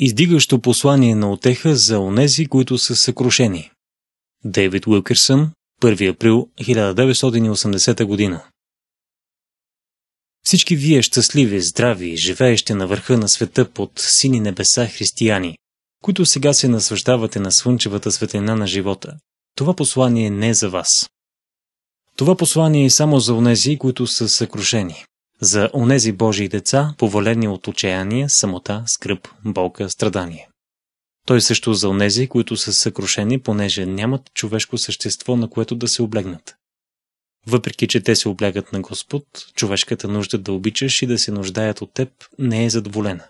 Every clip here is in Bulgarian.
Издигащо послание на отеха за онези, които са съкрушени. Дейвид Уилкерсън, 1 април 1980 година. Всички вие щастливи, здрави, живеещи на върха на света под сини небеса християни, които сега се наслаждавате на слънчевата светлина на живота, това послание не е за вас. Това послание е само за онези, които са съкрушени. За онези Божии деца, повалени от отчаяние, самота, скръп, болка, страдание. Той също за онези, които са съкрушени, понеже нямат човешко същество, на което да се облегнат. Въпреки, че те се облягат на Господ, човешката нужда да обичаш и да се нуждаят от теб не е задоволена.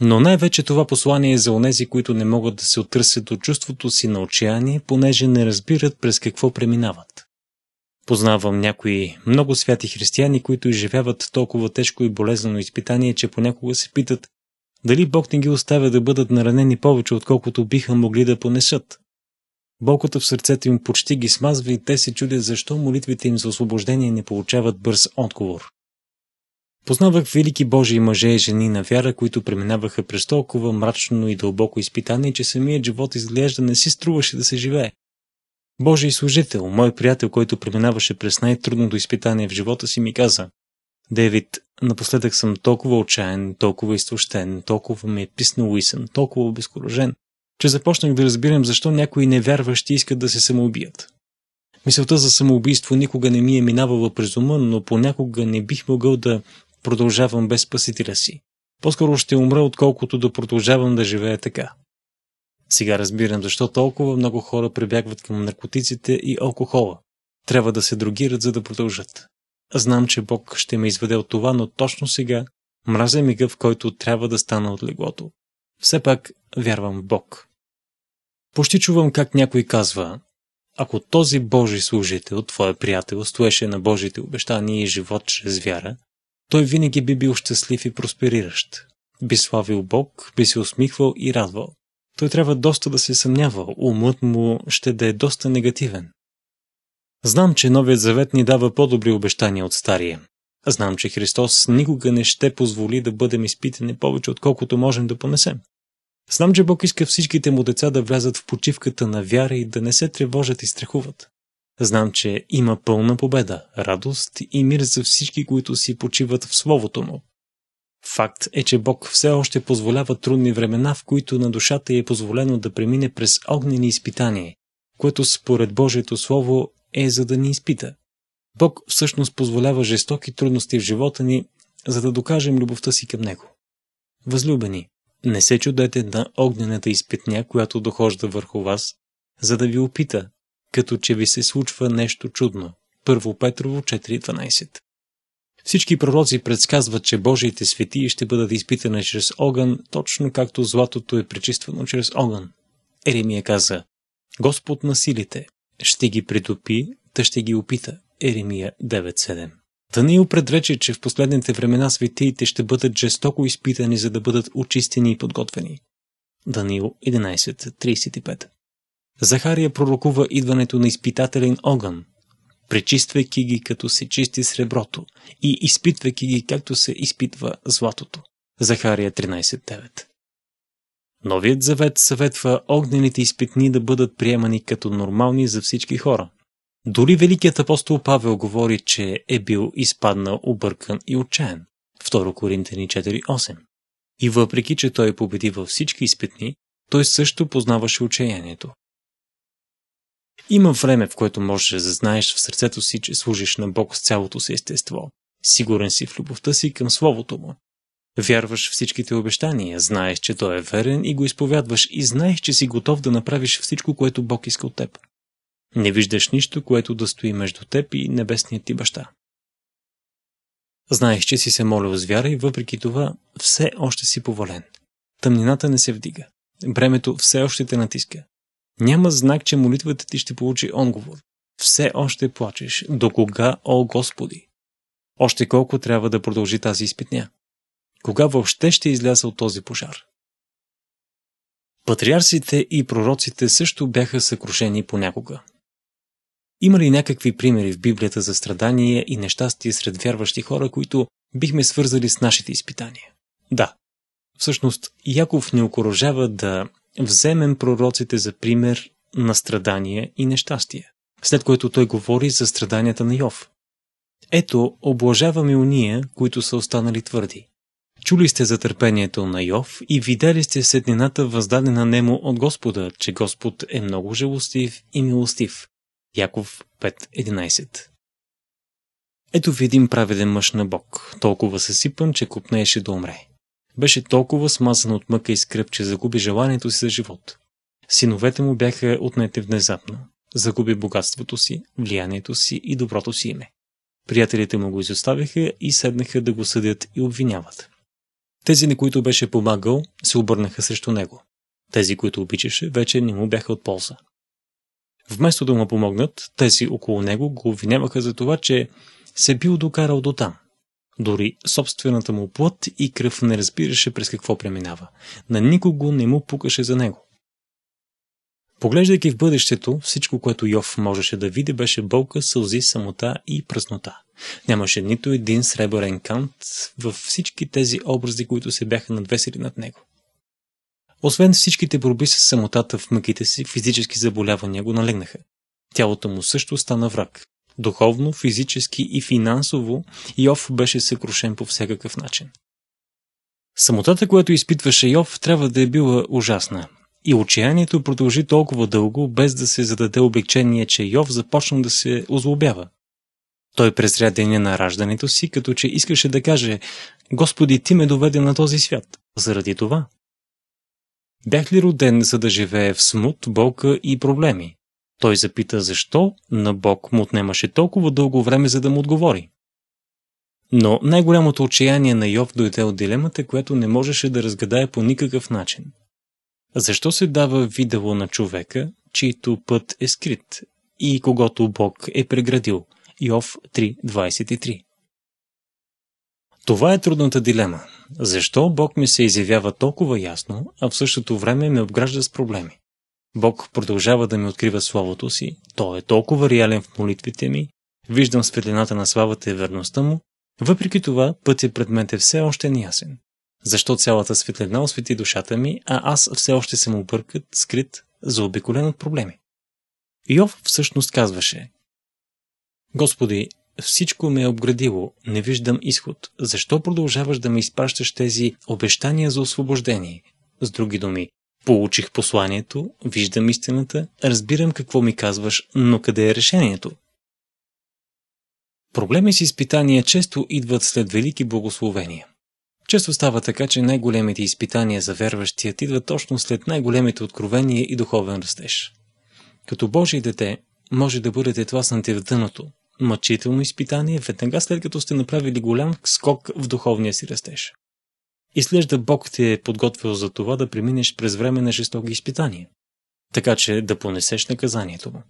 Но най-вече това послание е за онези, които не могат да се оттърсят от чувството си на отчаяние, понеже не разбират през какво преминават. Познавам някои много святи християни, които изживяват толкова тежко и болезнено изпитание, че понякога се питат дали Бог не ги оставя да бъдат наранени повече, отколкото биха могли да понесат. Болката в сърцето им почти ги смазва и те се чудят защо молитвите им за освобождение не получават бърз отговор. Познавах велики Божии мъже и жени на вяра, които преминаваха през толкова мрачно и дълбоко изпитание, че самият живот изглежда не си струваше да се живее. Божий служител, мой приятел, който преминаваше през най-трудното изпитание в живота си, ми каза Дейвид, напоследък съм толкова отчаян, толкова изтощен, толкова ми е писнало и съм толкова обезкуражен, че започнах да разбирам защо някои невярващи искат да се самоубият. Мисълта за самоубийство никога не ми е минавала през ума, но понякога не бих могъл да продължавам без спасителя си. По-скоро ще умра, отколкото да продължавам да живея така. Сега разбирам защо толкова много хора прибягват към наркотиците и алкохола. Трябва да се другират, за да продължат. Знам, че Бог ще ме изведе от това, но точно сега мразя мига, в който трябва да стана от леглото. Все пак вярвам в Бог. Почти чувам как някой казва, ако този Божий служител, твоя приятел, стоеше на Божите обещания и живот чрез вяра, той винаги би бил щастлив и проспериращ. Би славил Бог, би се усмихвал и радвал. Той трябва доста да се съмнява, умът му ще да е доста негативен. Знам, че Новият завет ни дава по-добри обещания от Стария. Знам, че Христос никога не ще позволи да бъдем изпитани повече, отколкото можем да понесем. Знам, че Бог иска всичките му деца да влязат в почивката на вяра и да не се тревожат и страхуват. Знам, че има пълна победа, радост и мир за всички, които си почиват в Словото му. Факт е, че Бог все още позволява трудни времена, в които на душата е позволено да премине през огнени изпитания, което според Божието Слово е за да ни изпита. Бог всъщност позволява жестоки трудности в живота ни, за да докажем любовта си към Него. Възлюбени, не се чудете на огнената изпитня, която дохожда върху вас, за да ви опита, като че ви се случва нещо чудно. Първо Петрово 4.12 Всички пророци предсказват, че Божиите светии ще бъдат изпитани чрез огън, точно както златото е пречиствано чрез огън. Еремия каза, Господ на силите ще ги притопи, та ще ги опита. Еремия 9.7 Даниил предрече, че в последните времена светиите ще бъдат жестоко изпитани, за да бъдат очистени и подготвени. Даниил 11.35 Захария пророкува идването на изпитателен огън, пречиствайки ги като се чисти среброто и изпитвайки ги както се изпитва златото. Захария 13.9 Новият завет съветва огнените изпитни да бъдат приемани като нормални за всички хора. Дори великият апостол Павел говори, че е бил изпаднал объркан и отчаян. 2 Коринтени 4.8 И въпреки, че той победи във всички изпитни, той също познаваше отчаянието. Има време, в което можеш да знаеш в сърцето си, че служиш на Бог с цялото си естество. Сигурен си в любовта си към Словото му. Вярваш всичките обещания, знаеш, че Той е верен и го изповядваш и знаеш, че си готов да направиш всичко, което Бог иска от теб. Не виждаш нищо, което да стои между теб и небесният ти баща. Знаеш, че си се молил с вяра и въпреки това все още си повален. Тъмнината не се вдига. Бремето все още те натиска. Няма знак, че молитвата ти ще получи отговор. Все още плачеш. До кога, о Господи? Още колко трябва да продължи тази изпитня? Кога въобще ще изляза от този пожар? Патриарсите и пророците също бяха съкрушени понякога. Има ли някакви примери в Библията за страдания и нещастие сред вярващи хора, които бихме свързали с нашите изпитания? Да. Всъщност, Яков ни окоръжава да вземем пророците за пример на страдания и нещастие, след което той говори за страданията на Йов. Ето, облажаваме уния, които са останали твърди. Чули сте за търпението на Йов и видели сте седнината въздадена нему от Господа, че Господ е много жалостив и милостив. Яков 5.11 Ето ви един праведен мъж на Бог, толкова съсипан, че купнееше да умре. Беше толкова смазан от мъка и скръп, че загуби желанието си за живот. Синовете му бяха отнети внезапно. Загуби богатството си, влиянието си и доброто си име. Приятелите му го изоставиха и седнаха да го съдят и обвиняват. Тези, на които беше помагал, се обърнаха срещу него. Тези, които обичаше, вече не му бяха от полза. Вместо да му помогнат, тези около него го обвиняваха за това, че се бил докарал до там. Дори собствената му плът и кръв не разбираше през какво преминава. На никого не му пукаше за него. Поглеждайки в бъдещето, всичко, което Йов можеше да види, беше болка, сълзи, самота и пръснота. Нямаше нито един сребърен кант във всички тези образи, които се бяха надвесили над него. Освен всичките борби с самотата в мъките си, физически заболявания го налегнаха. Тялото му също стана враг. Духовно, физически и финансово Йов беше съкрушен по всякакъв начин. Самотата, която изпитваше Йов, трябва да е била ужасна. И отчаянието продължи толкова дълго, без да се зададе облегчение, че Йов започна да се озлобява. Той презря деня на раждането си, като че искаше да каже «Господи, ти ме доведе на този свят». Заради това. Бях ли роден, за да живее в смут, болка и проблеми? Той запита защо на Бог му отнемаше толкова дълго време, за да му отговори. Но най-голямото отчаяние на Йов дойде от дилемата, която не можеше да разгадае по никакъв начин. Защо се дава видео на човека, чийто път е скрит и когато Бог е преградил? Йов 3.23 Това е трудната дилема. Защо Бог ми се изявява толкова ясно, а в същото време ме обгражда с проблеми? Бог продължава да ми открива Словото си, Той е толкова реален в молитвите ми, виждам светлината на славата и верността му, въпреки това пътят пред мен е все още неясен. Защо цялата светлина освети душата ми, а аз все още съм объркат, скрит, заобиколен от проблеми? Йов всъщност казваше Господи, всичко ме е обградило, не виждам изход. Защо продължаваш да ми изпращаш тези обещания за освобождение? С други думи, получих посланието, виждам истината, разбирам какво ми казваш, но къде е решението? Проблеми с изпитания често идват след велики благословения. Често става така, че най-големите изпитания за верващият идват точно след най-големите откровения и духовен растеж. Като Божие дете, може да бъдете тласнати в дъното, мъчително изпитание, веднага след като сте направили голям скок в духовния си растеж. Изглежда Бог те е подготвил за това да преминеш през време на жестоки изпитания, така че да понесеш наказанието му.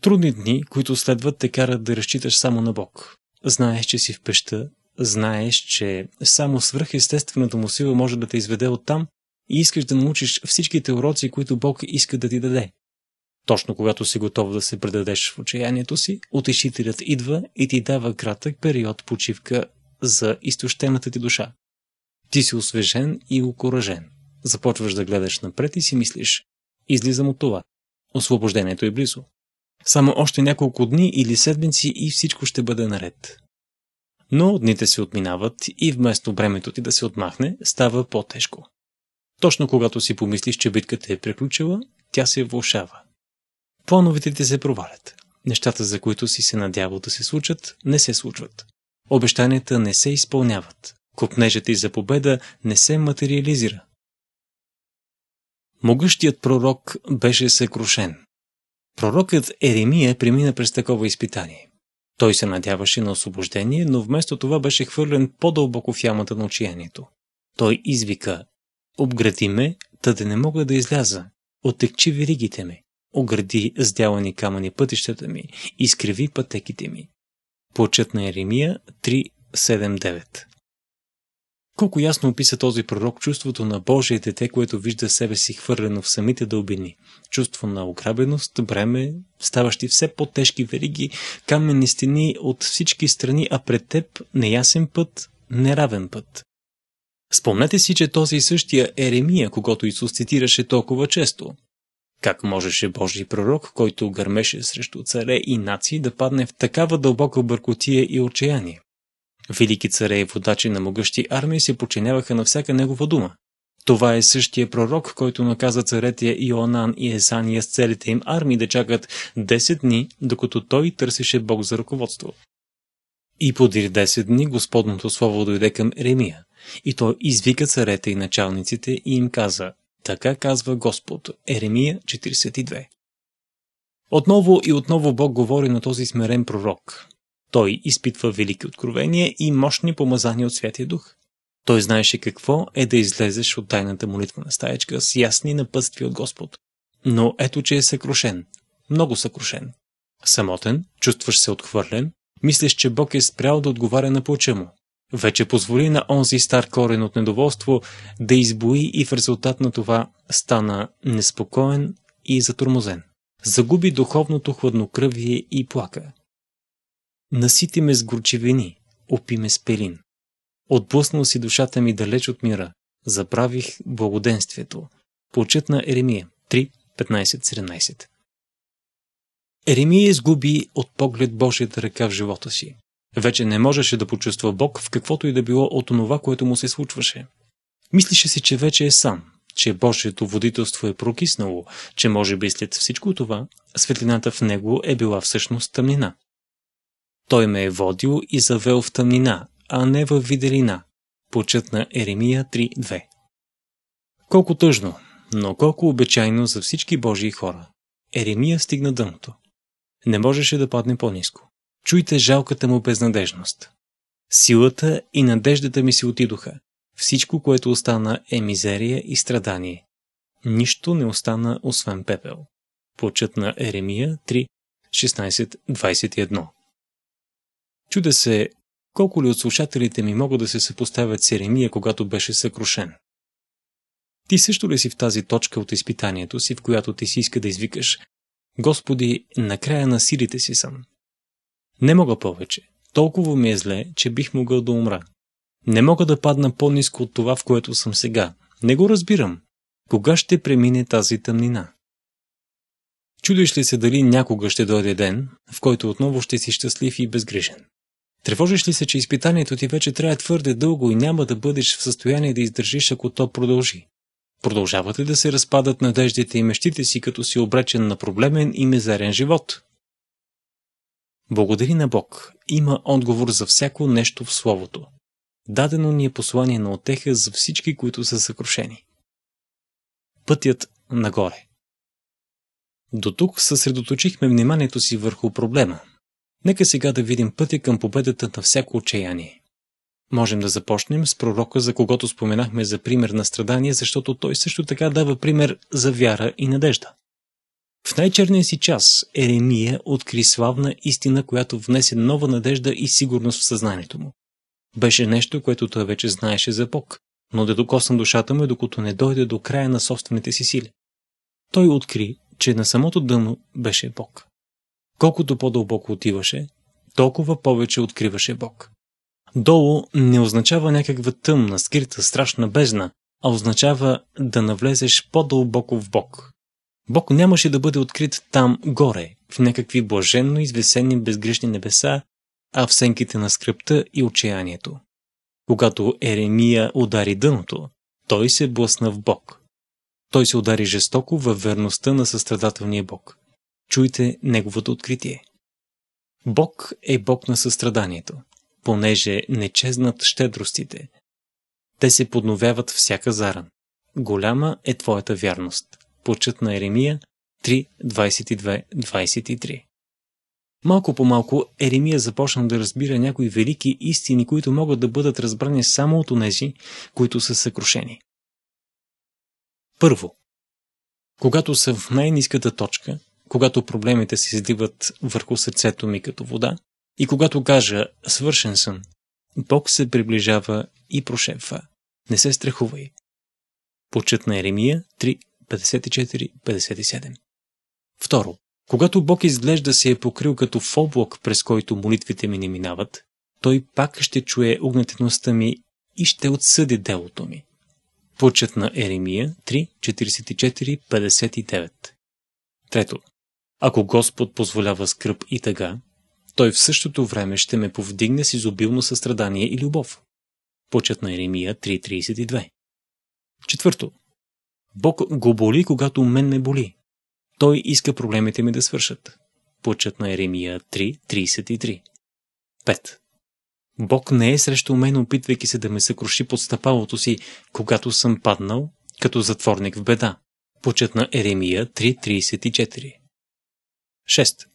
Трудни дни, които следват, те карат да разчиташ само на Бог. Знаеш, че си в пеща, знаеш, че само свръхестествената му сила може да те изведе оттам и искаш да научиш всичките уроци, които Бог иска да ти даде. Точно когато си готов да се предадеш в отчаянието си, утешителят идва и ти дава кратък период почивка за изтощената ти душа. Ти си освежен и окоръжен. Започваш да гледаш напред и си мислиш. Излизам от това. Освобождението е близо. Само още няколко дни или седмици и всичко ще бъде наред. Но дните се отминават и вместо времето ти да се отмахне, става по-тежко. Точно когато си помислиш, че битката е приключила, тя се влушава. Плановете ти се провалят. Нещата, за които си се надявал да се случат, не се случват. Обещанията не се изпълняват. Купнежът ти за победа не се материализира. Могъщият пророк беше съкрушен. Пророкът Еремия премина през такова изпитание. Той се надяваше на освобождение, но вместо това беше хвърлен по-дълбоко в ямата на отчаянието. Той извика «Обгради ме, та да не мога да изляза, отекчи веригите ме, огради сделани камъни пътищата ми, изкриви пътеките ми». Почет на Еремия 3.7.9 Колко ясно описа този пророк чувството на Божие дете, което вижда себе си хвърлено в самите дълбини. Чувство на ограбеност, бреме, ставащи все по-тежки вериги, каменни стени от всички страни, а пред теб неясен път, неравен път. Спомнете си, че този същия Еремия, когато Исус цитираше толкова често. Как можеше Божий пророк, който гърмеше срещу царе и нации, да падне в такава дълбока бъркотия и отчаяние? Велики царе и водачи на могъщи армии се подчиняваха на всяка негова дума. Това е същия пророк, който наказа царете Иоанан и Есания с целите им армии да чакат 10 дни, докато той търсеше Бог за ръководство. И подир 10 дни Господното Слово дойде към Еремия, и той извика царете и началниците и им каза, така казва Господ, Еремия 42. Отново и отново Бог говори на този смирен пророк. Той изпитва велики откровения и мощни помазания от Святия Дух. Той знаеше какво е да излезеш от тайната молитва на стаечка с ясни напътствия от Господ. Но ето, че е съкрушен. Много съкрушен. Самотен, чувстваш се отхвърлен, мислиш, че Бог е спрял да отговаря на плача му. Вече позволи на онзи стар корен от недоволство да избои и в резултат на това стана неспокоен и затормозен. Загуби духовното хладнокръвие и плака. Насити ме с горчевини, опи ме с пелин. Отпуснал си душата ми далеч от мира. Заправих благоденствието. Почет на Еремия 3.15.17 Еремия изгуби от поглед Божията ръка в живота си. Вече не можеше да почувства Бог в каквото и да било от това, което му се случваше. Мислеше си, че вече е сам, че Божието водителство е прокиснало, че може би след всичко това, светлината в него е била всъщност тъмнина. Той ме е водил и завел в тъмнина, а не в виделина. Почет на Еремия 3.2 Колко тъжно, но колко обичайно за всички Божии хора. Еремия стигна дъното. Не можеше да падне по-низко. Чуйте жалката му безнадежност. Силата и надеждата ми си отидоха. Всичко, което остана е мизерия и страдание. Нищо не остана освен пепел. Почет на Еремия 3, 16-21 Чуда се, колко ли от слушателите ми могат да се съпоставят с Еремия, когато беше съкрушен. Ти също ли си в тази точка от изпитанието си, в която ти си иска да извикаш Господи, накрая на силите си съм. Не мога повече. Толкова ми е зле, че бих могъл да умра. Не мога да падна по-низко от това, в което съм сега. Не го разбирам. Кога ще премине тази тъмнина? Чудиш ли се дали някога ще дойде ден, в който отново ще си щастлив и безгрижен? Тревожиш ли се, че изпитанието ти вече трябва твърде дълго и няма да бъдеш в състояние да издържиш, ако то продължи? Продължават ли да се разпадат надеждите и мечтите си, като си обречен на проблемен и мизерен живот? Благодари на Бог. Има отговор за всяко нещо в Словото. Дадено ни е послание на отеха за всички, които са съкрушени. Пътят нагоре До тук съсредоточихме вниманието си върху проблема. Нека сега да видим пътя към победата на всяко отчаяние. Можем да започнем с пророка, за когото споменахме за пример на страдание, защото той също така дава пример за вяра и надежда. В най-черния си час Еремия откри славна истина, която внесе нова надежда и сигурност в съзнанието му. Беше нещо, което той вече знаеше за Бог, но да докосна душата му, докато не дойде до края на собствените си сили. Той откри, че на самото дъно беше Бог. Колкото по-дълбоко отиваше, толкова повече откриваше Бог. Долу не означава някаква тъмна, скрита, страшна бездна, а означава да навлезеш по-дълбоко в Бог. Бог нямаше да бъде открит там горе, в някакви блаженно извесени безгрешни небеса, а в сенките на скръпта и отчаянието. Когато Еремия удари дъното, той се блъсна в Бог. Той се удари жестоко във верността на състрадателния Бог. Чуйте неговото откритие. Бог е Бог на състраданието понеже не чезнат щедростите. Те се подновяват всяка заран. Голяма е твоята вярност. Почет на Еремия 3.22-23 Малко по малко Еремия започна да разбира някои велики истини, които могат да бъдат разбрани само от онези, които са съкрушени. Първо, когато са в най-низката точка, когато проблемите се изливат върху сърцето ми като вода, и когато кажа свършен съм, Бог се приближава и прошепва. Не се страхувай. Почет на Еремия 3.54-57 Второ, когато Бог изглежда се е покрил като в облак, през който молитвите ми не минават, той пак ще чуе огнетеността ми и ще отсъди делото ми. Почет на Еремия 3, 44, 59 Трето. Ако Господ позволява скръп и тъга, той в същото време ще ме повдигне с изобилно състрадание и любов. Почет на Еремия 3.32 Четвърто. Бог го боли, когато мен ме боли. Той иска проблемите ми да свършат. Почет на Еремия 3.33 5. Бог не е срещу мен, опитвайки се да ме съкруши под стъпалото си, когато съм паднал, като затворник в беда. Почет на Еремия 3.34 6.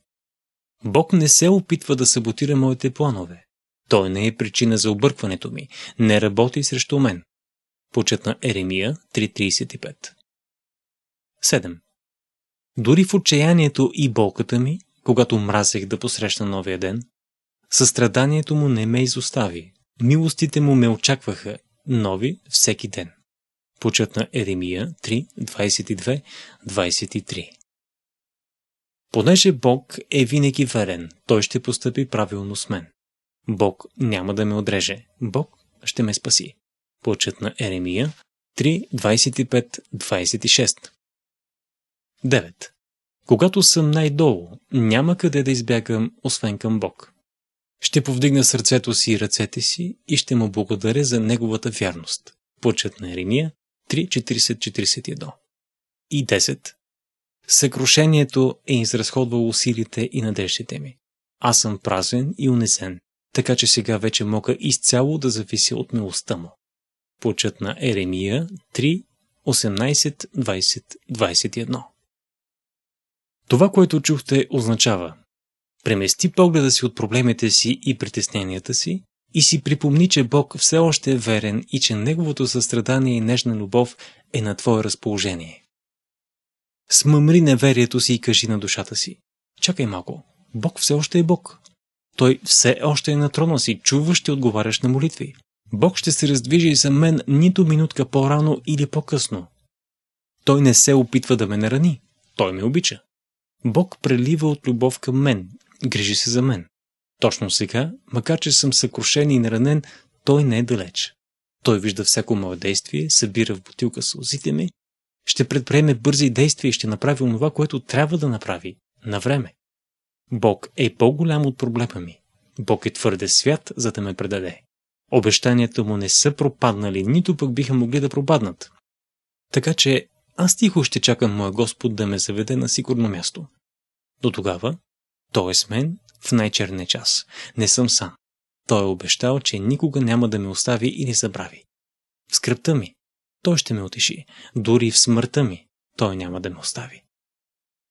Бог не се опитва да саботира моите планове. Той не е причина за объркването ми. Не работи срещу мен. Почет на Еремия 3.35 7. Дори в отчаянието и болката ми, когато мразех да посрещна новия ден, състраданието му не ме изостави. Милостите му ме очакваха, нови всеки ден. Почет на Еремия 3, 22, 23 Понеже Бог е винаги верен, той ще постъпи правилно с мен. Бог няма да ме отреже, Бог ще ме спаси. Почет на Еремия 3, 25, 26 9. Когато съм най-долу, няма къде да избягам, освен към Бог. Ще повдигна сърцето си и ръцете си и ще му благодаря за неговата вярност. Почет на Еремия 3.40-41 И 10. Съкрушението е изразходвало силите и надеждите ми. Аз съм празен и унесен, така че сега вече мога изцяло да завися от милостта му. Почет на Еремия 3, 18, 20, 21 Това, което чухте, означава Премести погледа си от проблемите си и притесненията си и си припомни, че Бог все още е верен и че Неговото състрадание и нежна любов е на Твое разположение. Смъмри неверието си и кажи на душата си. Чакай малко, Бог все още е Бог. Той все още е на трона си, чуваш и отговаряш на молитви. Бог ще се раздвижи за мен нито минутка по-рано или по-късно. Той не се опитва да ме нарани. Той ме обича. Бог прелива от любов към мен, грижи се за мен. Точно сега, макар че съм съкрушен и наранен, той не е далеч. Той вижда всяко мое действие, събира в бутилка сълзите ми, ще предприеме бързи действия и ще направи онова, което трябва да направи, на време. Бог е по-голям от проблема ми. Бог е твърде свят, за да ме предаде. Обещанията му не са пропаднали, нито пък биха могли да пропаднат. Така че аз тихо ще чакам моя Господ да ме заведе на сигурно място. До тогава, той е с мен в най-черния час. Не съм сам. Той е обещал, че никога няма да ме остави или забрави. В скръпта ми той ще ме отиши. Дори в смъртта ми той няма да ме остави.